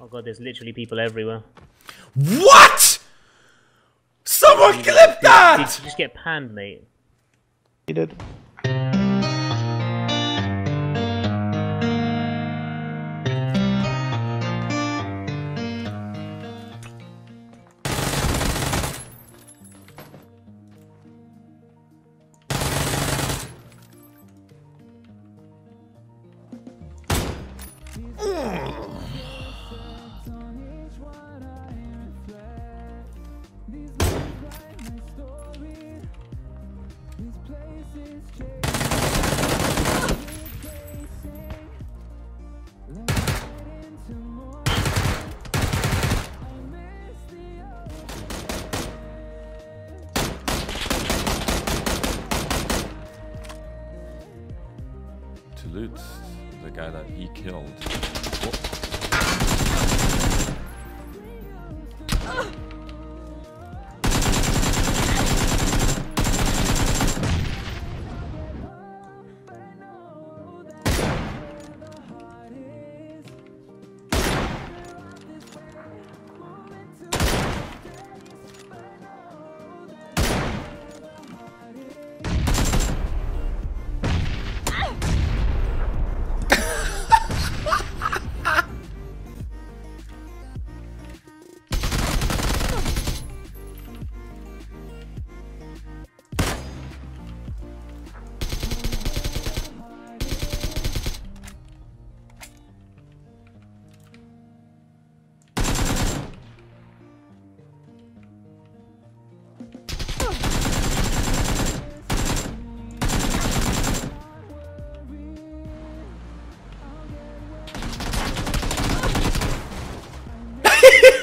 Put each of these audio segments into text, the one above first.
Oh god, there's literally people everywhere. What? Someone clip Did that! you just get panned, mate? He did. Loot the guy that he killed. Dude.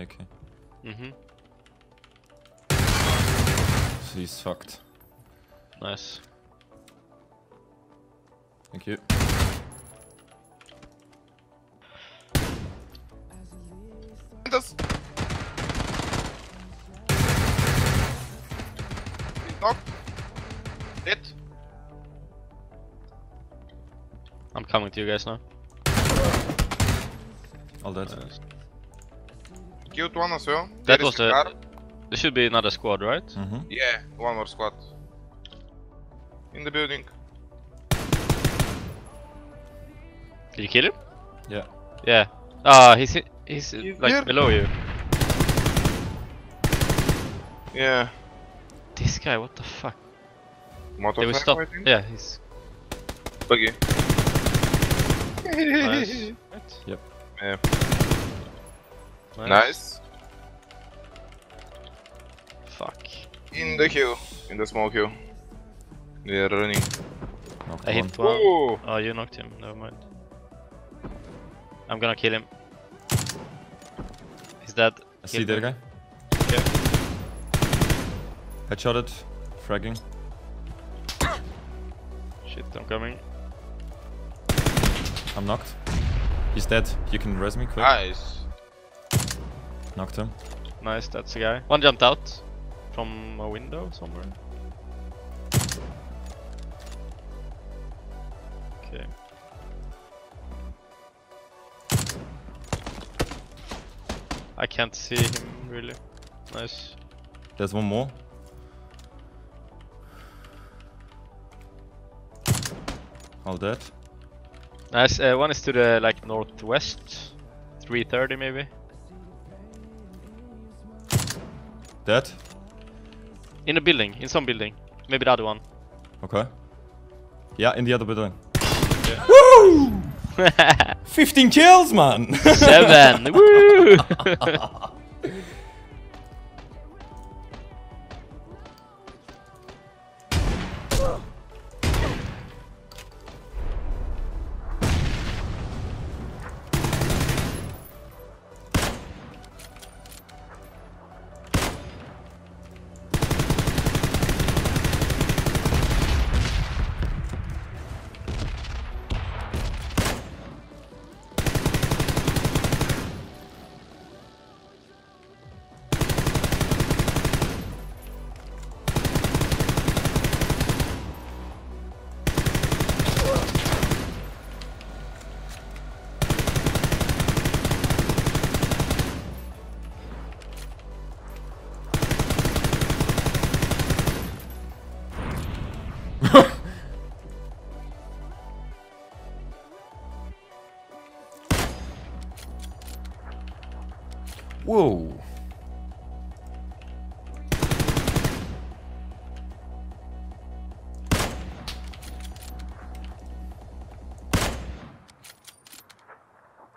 Okay. Mhm. So fucked. Nice. Thank you. Das. Knock. Hit. I'm coming to you guys now. All dead. Nice. Killed one as well. That There is was a a- car. There should be another squad, right? Mm-hmm. Yeah, one more squad. In the building. Did you kill him? Yeah. Yeah. Ah, he's hi- he's like here. below you. Yeah. This guy, what the fuck? They will stop. Yeah, he's Buggy. nice. Yep. Yeah. nice. Nice. Fuck. In the queue. In the small queue. They are running. Knocked I one. hit one. Ooh. Oh, you knocked him. Never mind. I'm gonna kill him. He's dead. I see Killed that him. guy. Yeah. Headshotted. Fragging. Shit, I'm coming. I'm knocked. He's dead. You can res me quick. Nice. Knocked him. Nice, that's the guy. One jumped out from a window somewhere. Okay. I can't see him really. Nice. There's one more. All dead. Nice. Uh, one is to the like northwest, 330 maybe. Dead. In a building, in some building. Maybe the other one. Okay. Yeah, in the other building. Woo! 15 kills, man! Seven. Woo!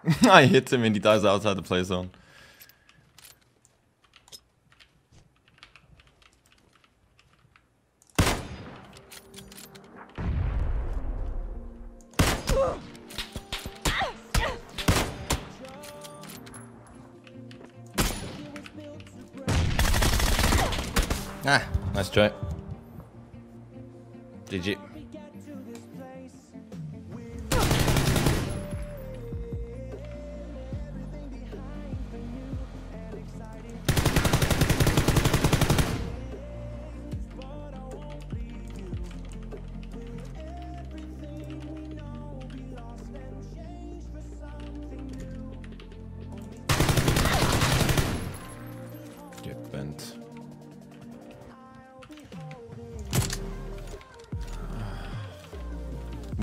I hit him and he dies outside the play zone. Ah, nice try. GG.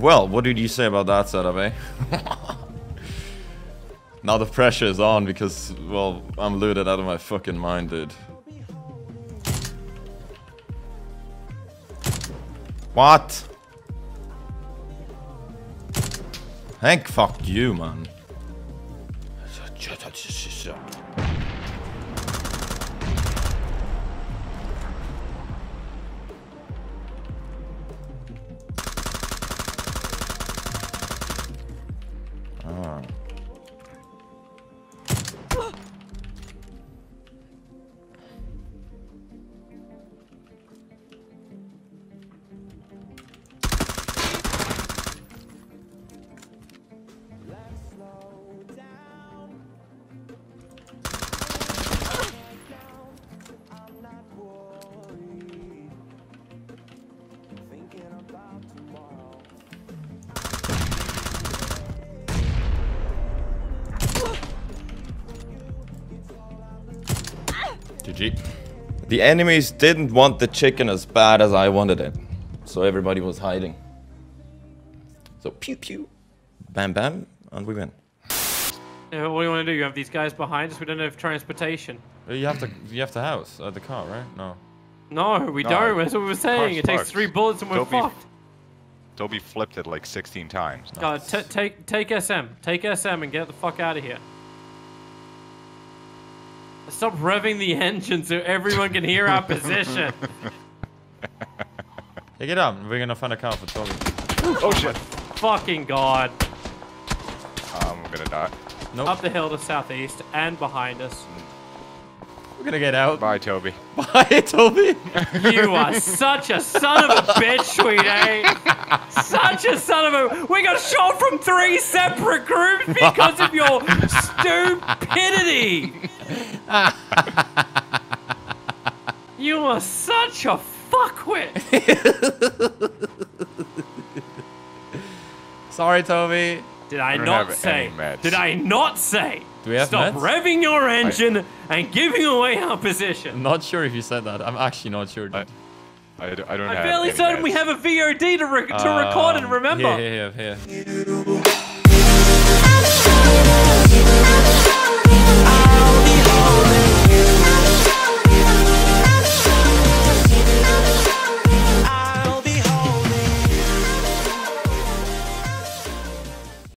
Well, what did you say about that setup, eh? now the pressure is on because, well, I'm looted out of my fucking mind, dude. What? Hank, fuck you, man. GG. The enemies didn't want the chicken as bad as I wanted it. So everybody was hiding. So pew pew. Bam bam. And we win. Yeah, what do you want to do? You have these guys behind us. We don't have transportation. Uh, You have to you have the house, uh, the car, right? No. No, we No, don't. That's what we were saying. car's It takes fucked. three bullets and we're Don't fucked. Dobie flipped it like 16 times. No. God, t- take take SM, take SM, and get the fuck out of here. Stop revving the engine so everyone can hear our position. Hey, get up. We're gonna find a car for Toby. Oh shit. Oh, fucking god. I'm gonna die. Nope. Up the hill to southeast and behind us. We're gonna get out. Bye, Toby. Bye, Toby. You are such a son of a bitch, sweetie. Such a son of a. We got shot from three separate groups because of your stupidity. You are such a fuckwit. Sorry, Toby. Did I, don't say? Did I not say? Do we have Stop meds? revving your engine and giving away our position. I'm position. not sure if you said that. I'm actually not sure. I, I, don't- I don't I'm fairly any certain we have a VOD to, re- to record and Um, remember. Here, here, here, here.